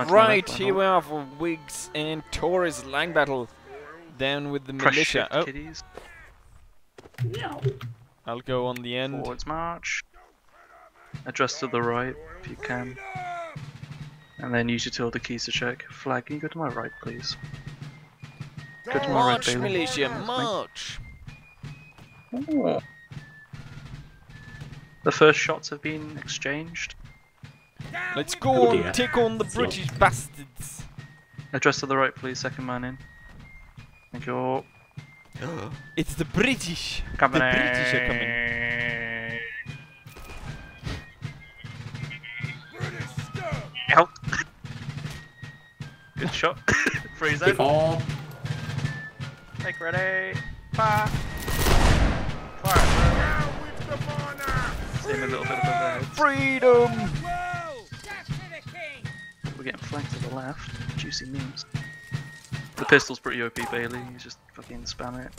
line to my Right, left, here we are for Whigs and Tories Lang battle. Down with the Press militia. shift, Oh, kiddies. I'll go on the end. Forwards march. Address to the right if you can. And then use your tilde keys to check. Flag, can you go to my right, please? Go to my right, March, Bailey. militia, march! Ooh. The first shots have been exchanged. Let's go Oh and take on the That's British bastards. Address to the right, please. Second man in. Thank you. It's the British. Coming The British are coming. Help. Good shot. Freeze out. Before. Make ready. Fire. Fire. Seeing a little bit of overhead. Freedom! We're getting flanked to the left. Juicy memes. The pistol's pretty OP, Bailey. You just fucking spam it.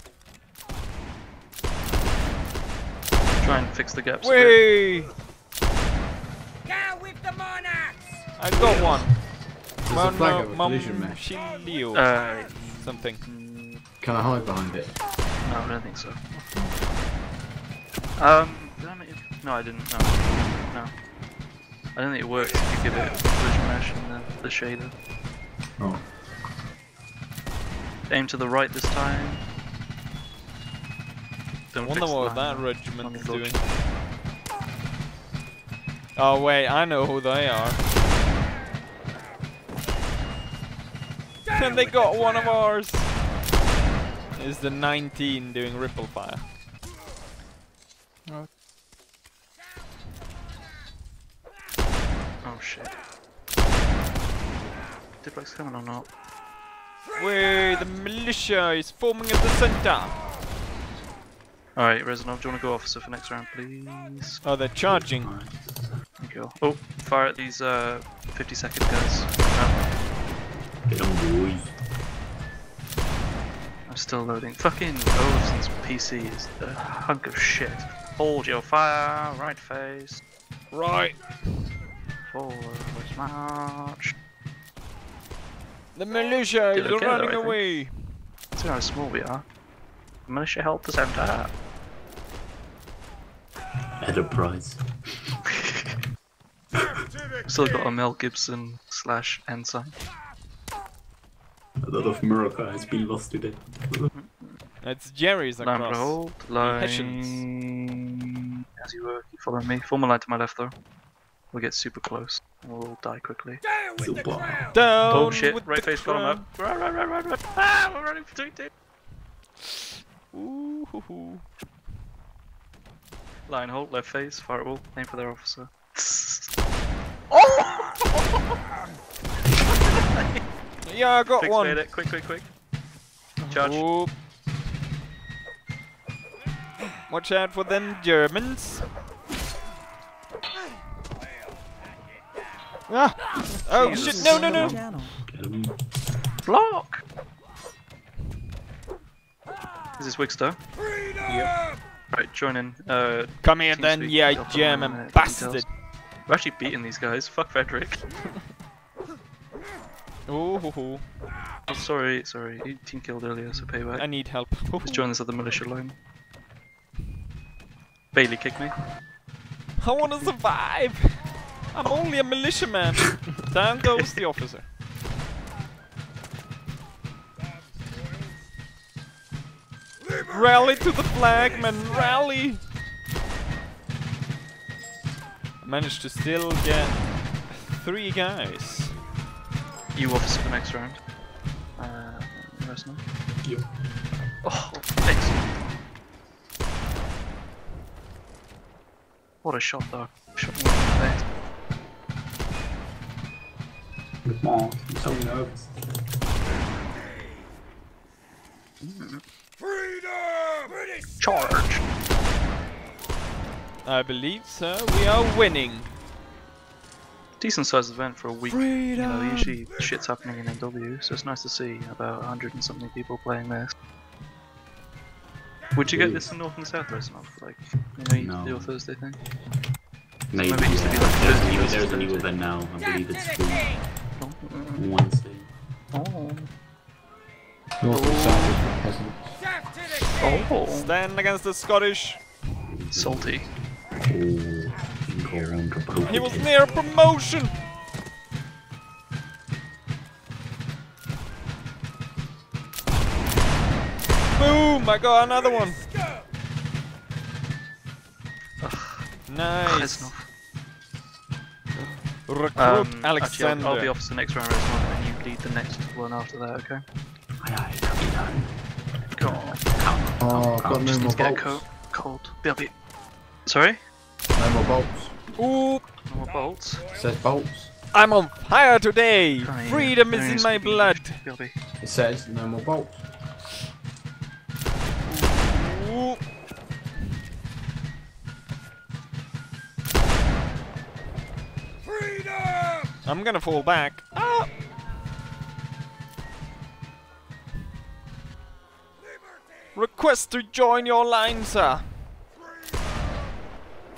Try and fix the gaps. a bit. Way! I got one. There's a flag of collision mesh. Shilio. Uh, something. Can I hide behind it? no, I don't think so. Um, did I make it? No, I didn't. No, no. I don't think it works if you give it collision mesh and the, the shader. Oh. Aim to the right this time. Don't Wonder what line, that regiment is doing. Oh wait, I know who they are. And they got one of ours. Is the 19 doing ripple fire? Oh shit. Diplex coming or not? Wait, the militia is forming at the center. Alright, Resinov, do you want to go officer for next round, please? Oh, they're charging. Thank you. Oh, fire at these uh, 50 second guys. No, Get on, boys. I'm still loading. Fucking Olafson's PC is a hunk of shit. Hold your fire, right face, Right. forward, march. The militia Did is okay, though, running I think. away. See how small we are. Militia help the center. Enterprise. Still got a Mel Gibson slash ensign. A lot of Morocco has been lost today. It's Jerry's Line for across. hold. Line. Hessians. As you were, you following me. Form a line to my left though. We'll get super close. We'll die quickly. Super. Down oh shit! with Right the face, follow him crowd. up. Run, run, run, run, run. Ah, we're running between two. Ooh, hoo, hoo. Line hold, left face, firewall. Aim for their officer. oh! Yeah, I got Quick one. spade it. Quick, quick, quick. Charge. Oop. Watch out for them Germans. Ah! Oh Jesus. shit! No, no, no! Channel. Get him. Block! Is this Wigster? Right, join in. Uh, Come here then, yeah, I'll put German uh, bastard! details. we're actually beating these guys. Fuck Frederick. Ooh, hoo, hoo. oh, sorry, sorry. You team killed earlier, so payback. I need help. Let's join this other militia line. Bailey, kick me. I wanna survive! I'm only a militiaman! Down goes the officer. Rally to the flag, man! Rally! I managed to still get three guys. You officer for next round. Uh, rest now. Yep. Oh, excellent. What a shot, though. Shot me in the face. Come on. I'm so nervous. Charge! I believe sir, We are winning. Decent sized event for a week. You know, usually shit's happening in NW, so it's nice to see about 100 and something people playing this. Would you get this in North and South Resinov? Like, you know, you No. do your Thursday thing? Maybe, maybe it used to be yeah. like There's a Thursday new, there's a new event now. I believe it's free. No? Wednesday. Oh. North and south for peasants. Oh. Stand against the Scottish. Salty. Oh, go around the He was near promotion. Boom! I got another one. Nice. Enough. Recruit Um, actually, I'll, I'll be off to the next round as well, and you lead the next one after that, okay? Aye, aye, copy that. Go on. Oh, I've got no Just need more to get a bolts. coat. Cold. BLB. Sorry? No more bolts. Ooh, No more bolts. It says bolts. I'm on fire today. Freedom There is in my blood. It says no more bolts. I'm gonna fall back. Ah. Request to join your line, sir.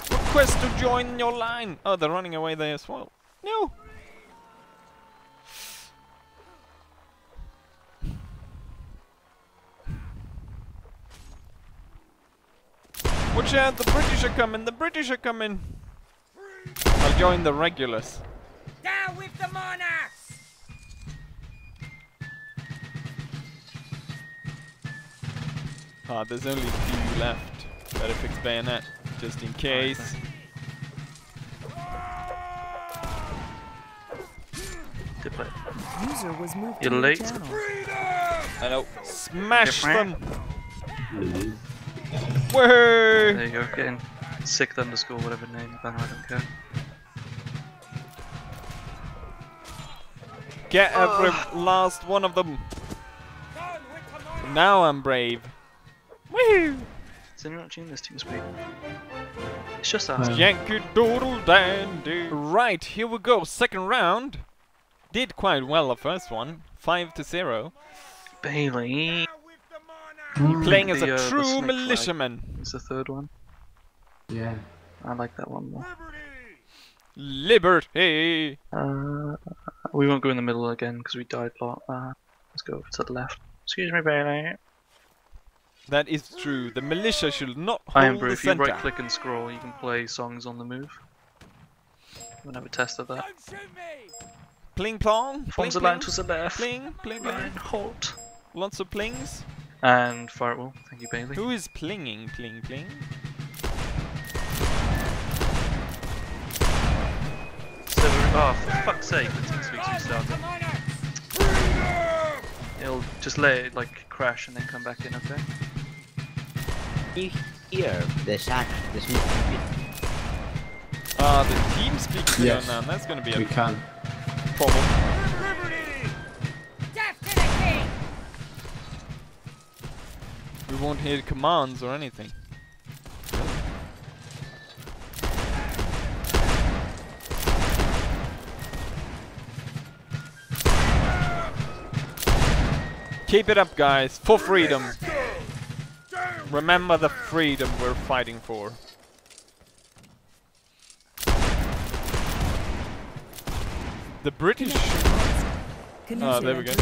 Request to join your line. Oh, they're running away there as well. No. Watch out, the British are coming, the British are coming. I'll join the regulars. Down with the monarchs! Ah, there's only a few left. Better fix bayonet, just in case. Did play. User was moved You're to late. channel. I know. Smash Different. them! Really? Woohoo! There you go, getting sixth underscore, whatever name, banner, I don't care. Get every last one of them. Now I'm brave. Woo! Is anyone actually in this TeamSpeak? It's just us. No. Yankee Doodle Dandy. Right, here we go. Second round. Did quite well the first one. 5 to 0. Bailey. Playing as The, a uh, true snake flag. militiaman. It's the third one. Yeah. I like that one more. Liberty! Uh, we won't go in the middle again because we died a lot. Uh, let's go to the left. Excuse me, Bailey. That is true. The militia should not hold I am the Brew. If you right click and scroll, you can play songs on the move. We never tested that. Pling plong. Forms a pling, line to the left. Pling, pling, pling. Line, halt. Lots of plings. And firewall. Thank you, Bailey. Who is plinging? Pling, pling. So we're, oh, for fuck's sake, the TeamSpeak's restarted. It'll just let it like crash and then come back in, okay? you hear the sound, the smoke? Ah, the TeamSpeak's Yes. now. That's gonna be We a can. problem. Death to the king! We won't hear commands or anything. Keep it up, guys, for freedom. Remember the freedom we're fighting for. The British. Ah, there we go.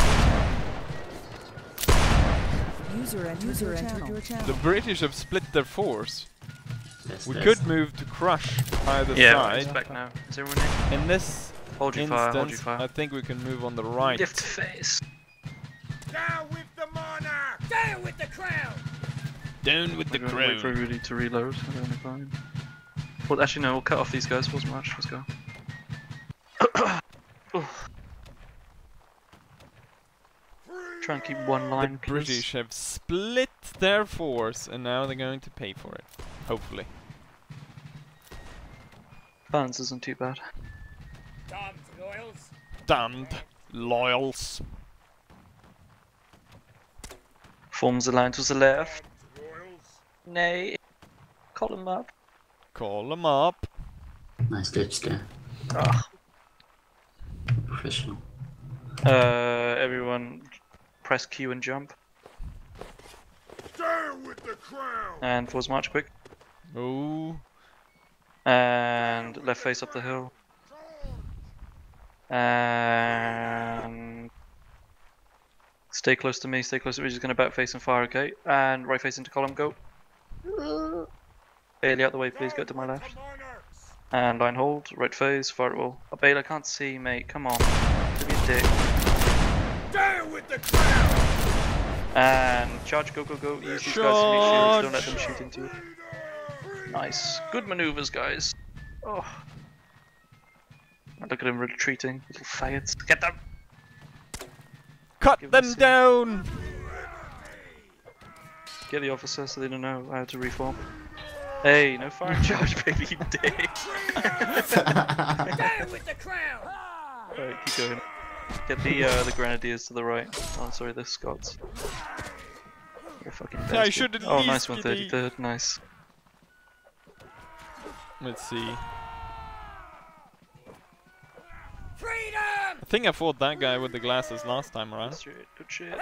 User entered, user entered your channel. The British have split their force. Yes, We yes. could move to crush either Yeah, it's side. back now. Is everyone in? In this Hold your fire, hold instance, fire. I think we can move on the right. Lift face. Down with the monarch! Down with the crown! Down with the We're gonna wait for everybody to reload. and then we're. Well, actually, no, we'll cut off these guys. Pause match. Let's go. Try and keep one The line, please. British have split their force and now they're going to pay for it. Hopefully. Balance isn't too bad. Damned loyals. Damned loyals. Forms a line to the left. Nay. Call him up. Call them up. Nice ditch there. Ah. Professional. Uh, everyone, press Q and jump. Down with the crown! And force march quick. Oh, And left face up the hill. And stay close to me. Stay close to me. Just going to back face and fire. Okay. And right face into column. Go. Bailey out the way, please. Go to my left. And line hold. Right face. Fire at will. Oh, Bailey, I can't see, mate. Come on. Don't be a dick. Down with the crowd! And charge. Go, go, go. Use these guys to make shields. Don't let them shoot into you. Nice. Good maneuvers, guys. Oh. Look at him retreating. Little faggots. Get them! Cut Give them down! Get the officer so they don't know how to reform. Hey, no fire charge, baby, you dick. Down with the crowd! Alright, keep going. Get the uh, the grenadiers to the right. Oh, sorry, the Scots. You're fucking I bastard. should at Oh, least nice one, be- 33rd. Nice. Let's see. I think I fought that guy with the glasses last time around. Good shit. Good shit.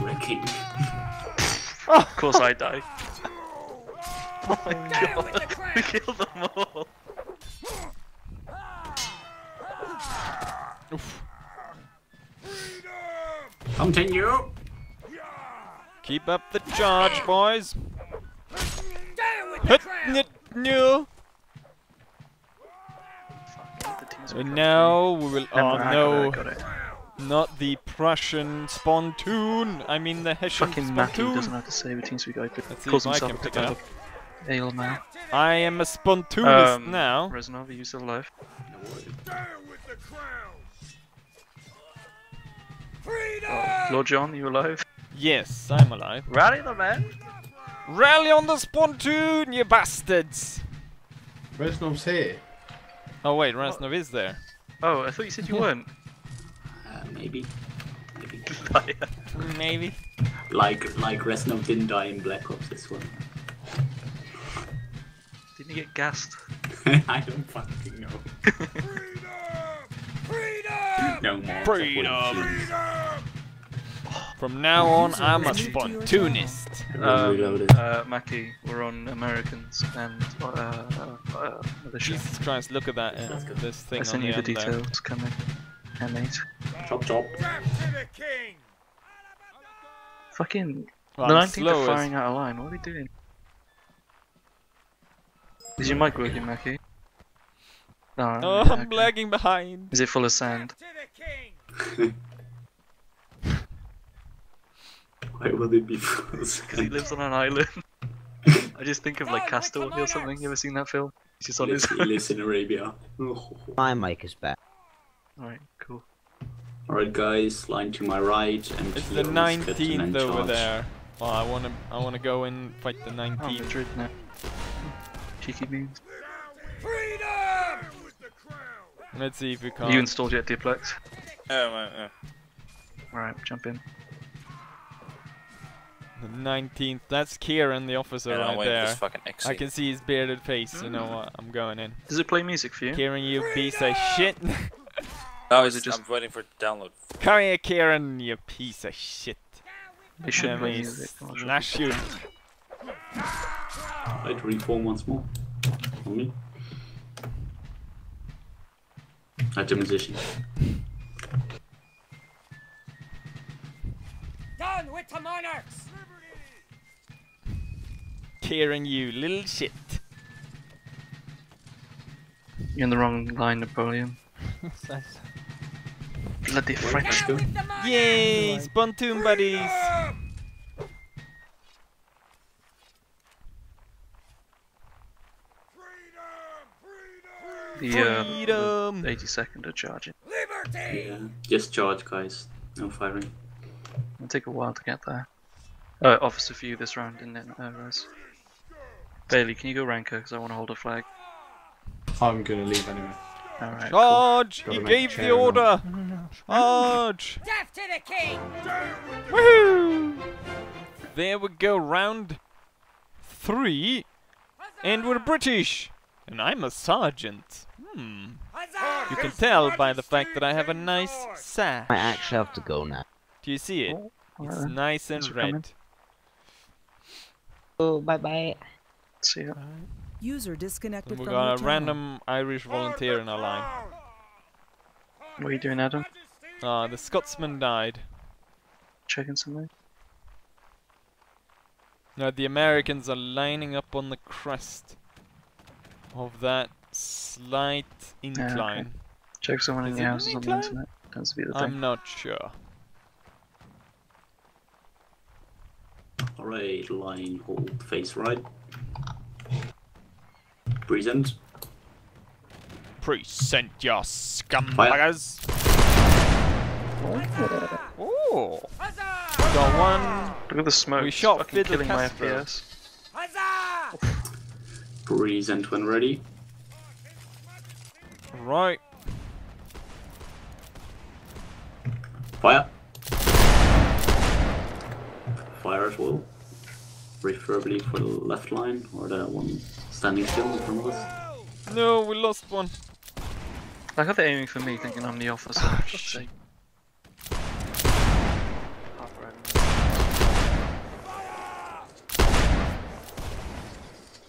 Wrecking. Oh. Of course I die. Oh my Down with the god. We crowd! killed them all. Oof. Continue. Keep up the charge, boys. Down with the Hut, crowd! no. Fuck, the teams are And eh? now we will. Never Oh mind, I no, got it, I got it. not the Prussian spontoon. I mean the Hessian Fucking Mackie doesn't spontoon. know how to say the teams we go to. Let's see Calls if I himself can a pick it up. ale man. I am a spontoonist um, now. Reznov, are you still alive? Down with the crowd! Freedom! Oh, Lord John, you alive? Yes, I'm alive. Rally the men! Rally on the spontoon, you bastards! Reznov's here. Oh wait, Reznov is there. Oh, I thought you said you weren't. Uh, maybe. Maybe. Maybe. Like like Reznov didn't die in Black Ops as well. Didn't he get gassed? I don't fucking know. Freedom! Freedom! No more. Freedom. Freedom! From now on, I'm a spontoonist. Um, uh, Mackie, we're on Americans and uh, uh, militia. Jesus Christ, look at that, uh, Let's go. this thing I on sent the you the end there. details coming. M8. Chop chop. Back to the king! Fucking Well, the I'm 19th slow are firing out of line. What are we doing? Is your mic working, Mackie? No. Oh, yeah, I'm lagging behind. Is it full of sand? Back to the king! Why would it be Because he lives on an island. I just think of like God, Castaway or something. You ever seen that film? He's just on Lives- his. he lives in Arabia. Oh. My mic is back. Alright, cool. Alright guys, line to my right and It's the clear musket and 19th then over charge. there. Well, I wanna, I wanna go and fight the Oh, 19th. Madrid now. Cheeky beans. Freedom! with the crowd! Let's see if we can. You installed yet, Duplex? Oh, uh. Alright, jump in. The 19th. That's Kieran, the officer, And I'm right waiting there. fucking I can see his bearded face. You know mm. what? I'm going in. Does it play music for you? Kieran, you piece of shit. oh, is it just- I'm waiting for download. Come here, Kieran, you piece of shit. It should Let play me music. I'm not sure. slash you. Right, reform once more. For me. At the musician. Done with the monarchs! Kieran, you little shit. You're in the wrong line, Napoleon. Bloody French. Down with the monarchs! Yay, Spontoon buddies. Freedom! Freedom! Freedom! The, uh, Freedom. 80 second are charging. Liberty! Yeah. Just charge guys. No firing. It'll take a while to get there. Uh, officer for you this round, didn't it? Uh, Res? Bailey, can you go ranker? Because I want to hold a flag. I'm gonna leave anyway. Alright. Charge! Gotta He make gave a the chair order. Charge! Death to the king! Woohoo! There we go, round three, and we're British, and I'm a sergeant. Hmm. You can tell by the fact that I have a nice George! sash. I actually have to go now. Do you see it? Oh, It's nice and Thanks for coming. red. Oh, bye bye. See ya. User disconnected We got your a channel. random Irish volunteer in our line. What are you doing, Adam? Ah, the Scotsman died. Checking something? No, the Americans are lining up on the crest of that slight incline. Check someone in Is your it an houses on the internet. Tends to be the thing. I'm not sure. Alright, line, hold, face right. Present. Present your scumbaggers. Oh, got one. Look at the smoke. We it's shot fucking killing my Castro. FPS. Present when ready. Right. Fire. Fire as well. Preferably for the left line or the one standing still in front of us. No, we lost one. Like how they're aiming for me, thinking I'm the officer. For fuck's shit. Half right.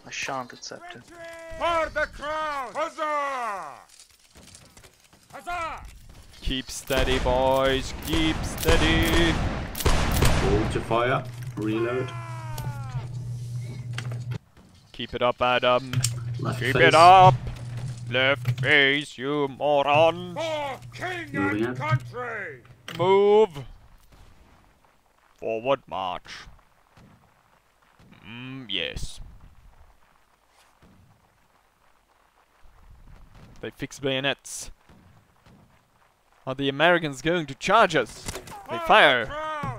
I shan't accept it. For the crown! Huzzah! Huzzah! Keep steady, boys. Keep steady. Hold your fire. Reload. Keep it up, Adam. Left Keep face. it up. Left face, you moron. For king Moving and country! Move. Forward march. Mm, yes. They fix bayonets. Are the Americans going to charge us? They fire.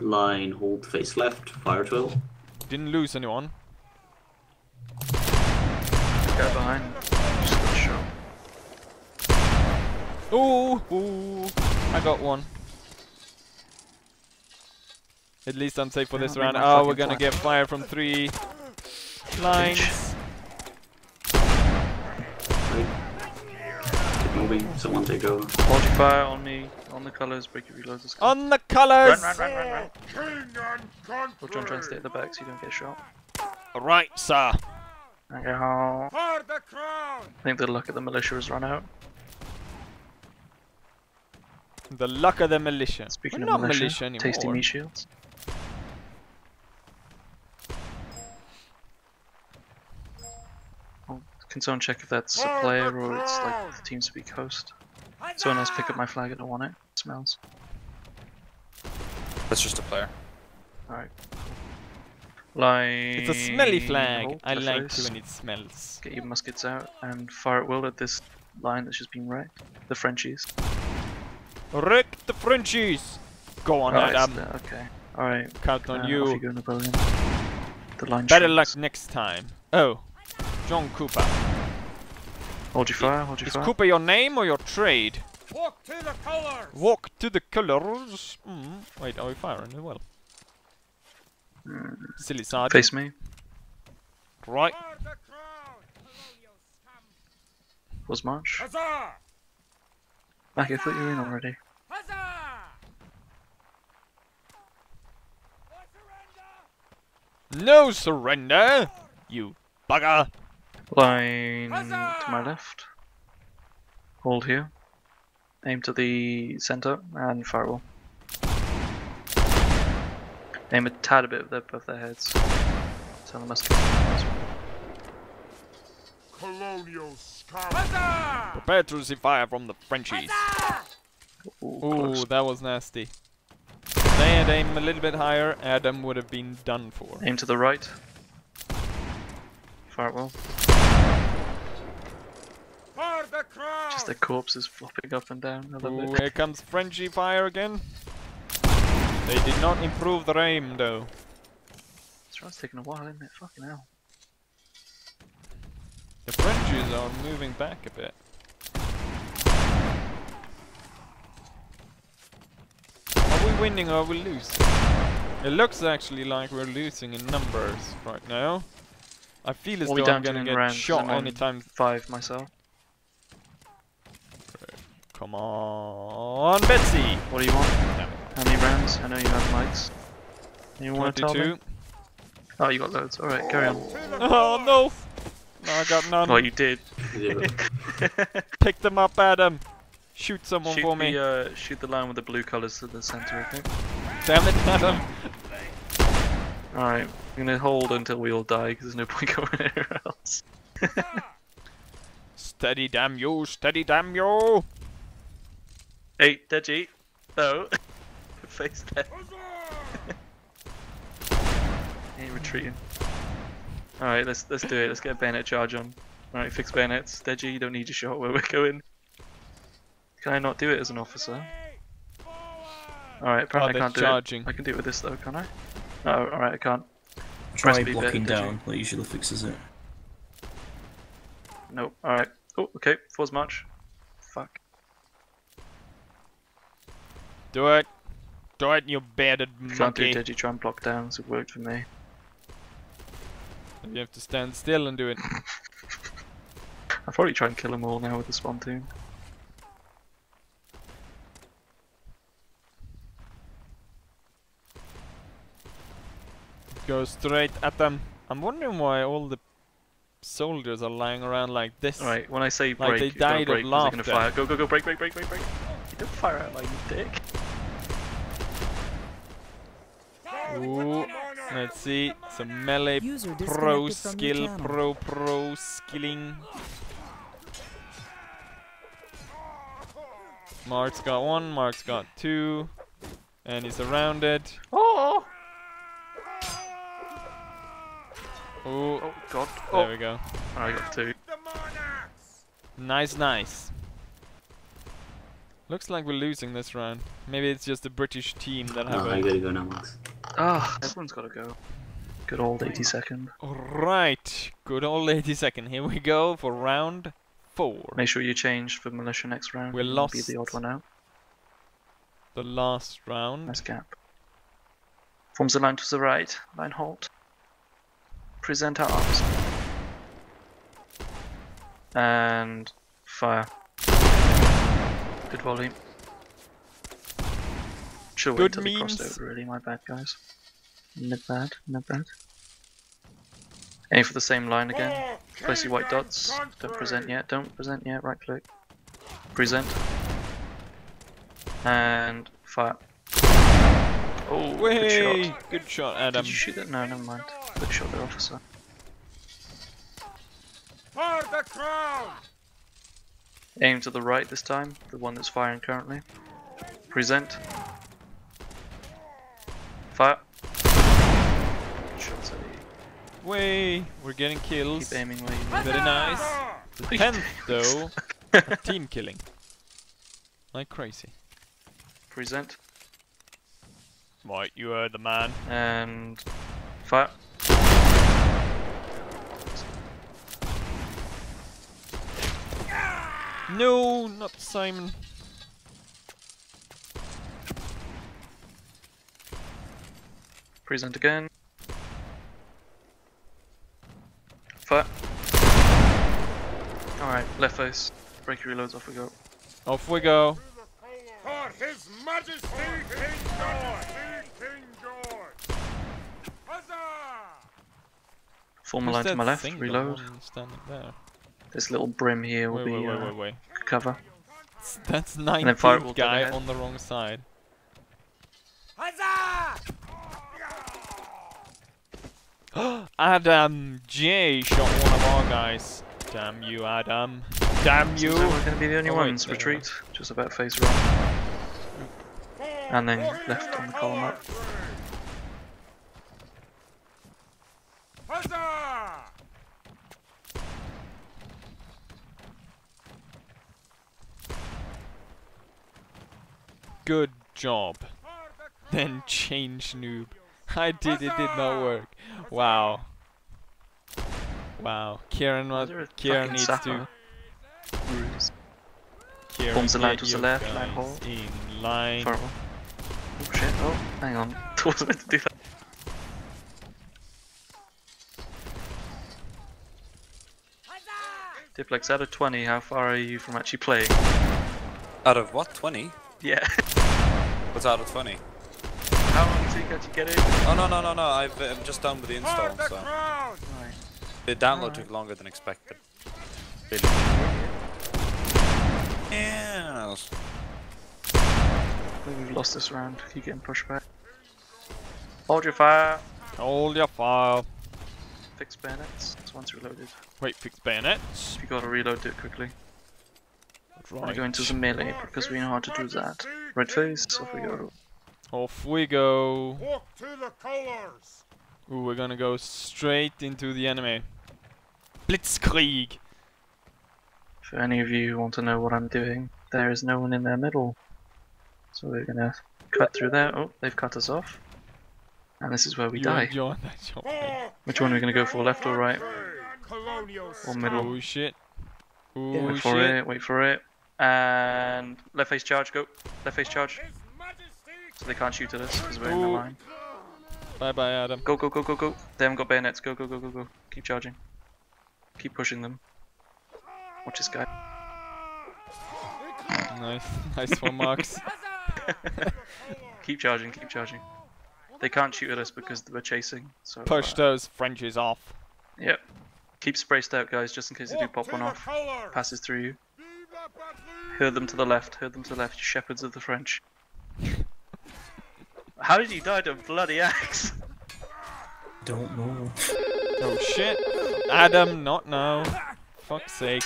Line, hold, face left. Fire 12. Didn't lose anyone. Go behind. Just got. Ooh, ooh. I got one. At least I'm safe for this round. Oh, we're gonna flag. get fire from three lines. Right. Moving. Someone take over. Hold your fire on me, on the colours, break your reloads. is. On the colors. Run, run, run, run, run. For king and country! We'll try and stay at the back so you don't get shot. Right, sir. Okay, I For the crown! think the luck of the militia has run out. The luck of the militia. Speaking We're of not militia, militia anymore. tasty meat shields. Oh, Can someone check if that's a player or it's like crown! the TeamSpeak host? Someone else pick up my flag, I don't want it. It smells. That's just a player. Alright. Like It's a smelly flag. hold, I like it when it smells. Get your muskets out and fire at will at this line that's just been wrecked. The Frenchies. Wreck the Frenchies. Go on, Right, Adam. so- okay. Alright. Count uh, on Off you. you go, Napoleon. The line Better shrinks. luck next time. Oh, John Cooper. Hold your fire, hold your Is fire. Cooper your name or your trade? Walk to the colors! Walk to the colors. Mm. Wait, are we firing as well? Silly sergeant. Face me. Right. For! Was March. Huzzah! Mac, I thought you were in already. Surrender! No surrender, you bugger. Line to my left. Hold here. Aim to the center and firewall. Aim a tad a bit above their heads. So the musket. Colonial scum! Huzzah! Prepare to receive fire from the Frenchies. Ooh, Ooh, that was nasty. If they had aimed a little bit higher, Adam would have been done for. Aim to the right. Fire at will. For the crown! Just their corpses flopping up and down a little Ooh, bit. here comes Frenchy fire again. They did not improve their aim though. This round's taking a while, isn't it? Fucking hell. The Frenchies are moving back a bit. Are we winning or are we losing? It looks actually like we're losing in numbers right now. I feel as though I'm gonna get rounds? shot anytime. Five myself. Come on, Betsy! What do you want? Damn it. How many rounds? I know you have mics. You want to tell me? Oh, you got loads. Alright, carry on. Oh no! No, I got none. Well, you did. Zero. Pick them up, Adam. Shoot someone shoot for me. the uh, shoot the line with the blue colours to the centre. I think. Damn it, Adam. All right, I'm gonna hold until we all die because there's no point going anywhere else. Steady, damn you. Steady, damn you. Hey, Deji. No. Face there. Ain't retreating. Alright, let's let's do it. Let's get a bayonet charge on. Alright, fix bayonets. Deji, you don't need your shot where we're going. Can I not do it as an officer? Alright, apparently I oh, can't do charging. it. I can do it with this though, can I? Oh, alright, I can't. Try Press B bit, blocking down. That usually fixes it. Nope. Alright. Oh, okay. Force march. Fuck. Do it. Do it, you bearded Can't do monkey. Try and block down, it worked for me. You have to stand still and do it. I'll probably try and kill them all now with the spontoon. Go straight at them. I'm wondering why all the soldiers are lying around like this. Right, when I say Like break, they you gotta of break 'cause they're gonna fire. Go, go, go, break, break, break, break, break. You don't fire out like you dick. Ooh, let's see. Some melee pro disconnected from your skill, pro pro skilling. Mark's got one, Mark's got two, and he's surrounded. Oh! Ooh, Oh, God. there Oh, we go. I got two. Nice, nice. Looks like we're losing this round. Maybe it's just the British team that have No, I a... gotta go now, Max. Ah, everyone's gotta go. Good old 80 second. Alright, good old 80 second. Here we go for round four. Make sure you change for militia next round. We're You'll Be the odd one out. The last round. Nice gap. Forms the line to the right. Line halt. Present our arms. And fire. Good volley. Should wait Good till they crossed over, really. My bad, guys. Not bad, not bad. Aim for the same line again. Place your white dots. Don't present yet, don't present yet. Right click. Present. And fire. Oh, good Way! shot. Good shot, Adam. Did you shoot that? No, never mind. Good shot there, officer. For the crown! Aim to the right this time, the one that's firing currently. Present. Fire. Shots Way! We're getting kills. Keep aiming where you need. Very nice. The tenth, though, team killing. Like crazy. Present. Right, you are the man. And fire. No, not Simon. Present again. Fire. Alright, left face. Break your reloads, off we go. Off we go. For His Majesty King George! King George! Huzzah! Form a line to my left, reload. Standing there. This little brim here will Wait, be wait, wait, uh, wait, wait. cover. That's then 19th guy on the wrong side. Huzzah! Adam J shot one of our guys. Damn you, Adam. Damn you. Seems we're gonna be the only Oh, ones. there we are. Retreat. Just about face right. And then left on the column up. Good job. Then change noob. I did, it did not work. Wow. Wow. Kieran, was, Is Kieran needs sapper? to. Ruse. Kieran, Forms the line to the left, line guys hold. In line. Fireball. Oh shit, oh, hang on. I wasn't meant to do that. Diplex, out of 20, how far are you from actually playing? Out of what? 20? Yeah. What's out of 20? How long until you actually get in? Oh, no, no, no, no. I've, uh, I'm just done with the install, the so. crown! Right. The download took longer than expected. Really. Yes. We've lost this round. Keep getting pushed back. Hold your fire. Hold your fire. Fix bayonets. Once reloaded. Wait, fix bayonets. If you gotta reload, it quickly. We're going to the melee because we know how to do that. Red face, off we go. Off we go. Walk to the colors. Ooh, we're gonna go straight into the enemy. Blitzkrieg. If any of you who want to know what I'm doing, there is no one in their middle. So we're gonna cut through there. Oh, they've cut us off. And this is where we You die. enjoy that job. Which one are we gonna go for, left or right? and country. Colonial Or middle? Oh shit. Oh Wait for shit. it, wait for it. And left face charge, go. Left face charge. His Majesty So they can't shoot at us because we're in the line. Bye bye, Adam. Go, go, go, go, go. They haven't got bayonets. Go, go, go, go, go. Keep charging. Keep pushing them. Watch this guy. Nice, nice one, Marks. Keep charging, keep charging. They can't shoot at us because we're chasing. So Push uh, those Frenchies off. Yep. Keep spaced out, guys, just in case they do pop one off. Passes through you. Vive la patrie. Herd them to the left. Herd them to the left. Shepherds of the French. How did you die to a bloody axe? Don't know. Oh shit. Adam, not now. Fuck's sake.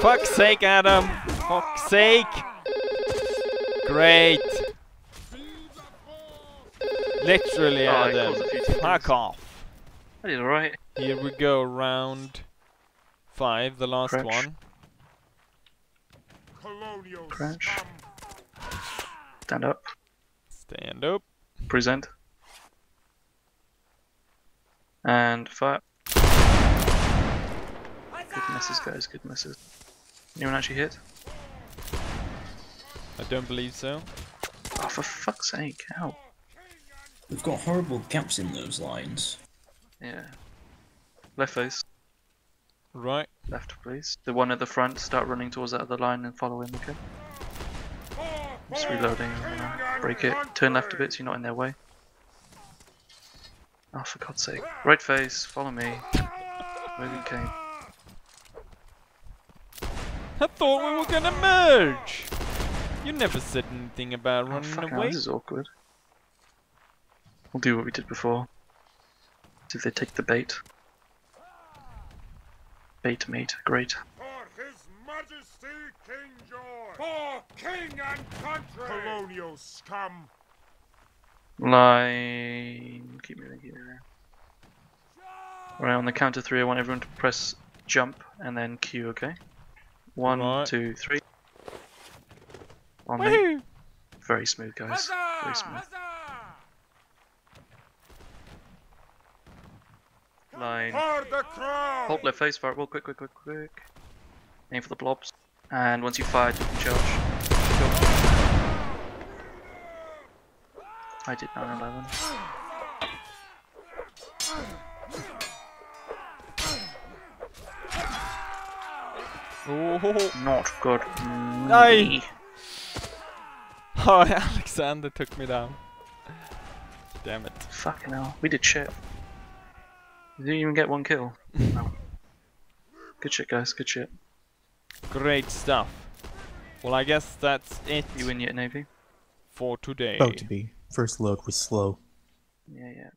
Fuck's sake, Adam. Fuck's sake. Great. Literally, Oh, Adam. caused a few tears. Fuck off. I did alright. Here we go, round five, the last Crouch. one. Colonial Crouch. Stand up. Stand up. Present. And fire. Good misses, guys. Good misses. Anyone actually hit? I don't believe so. Oh, for fuck's sake! How? We've got horrible gaps in those lines. Yeah. Left face. Right. Left, please. The one at the front. Start running towards that other line and follow him. Okay. Just reloading. Break it. Turn left a bit so you're not in their way. Oh, for God's sake! Right face. Follow me. Moving came. I thought we were gonna merge. You never said anything about Oh, running fuck hell, away. this is awkward. We'll do what we did before. See if they take the bait. Bait mate, great. For His Majesty King George. For king and country. Colonial scum. Line. Keep moving, keep moving. Right, on the count of three, I want everyone to press jump and then Q, okay? One, Right. two, three. On me. Very smooth, guys. Very smooth. Line. For the crown. Hold left face, fire, well, quick, quick, quick, quick. Aim for the blobs. And once you've fired, you can charge. Go. I did 911. Oh, Not good. Aye. oh, Alexander took me down. Damn it. Fucking hell. We did shit. We didn't even get one kill. No. Good shit, guys. Good shit. Great stuff. Well, I guess that's it You win yet, Navy? for today. About to be. First load was slow. Yeah, yeah.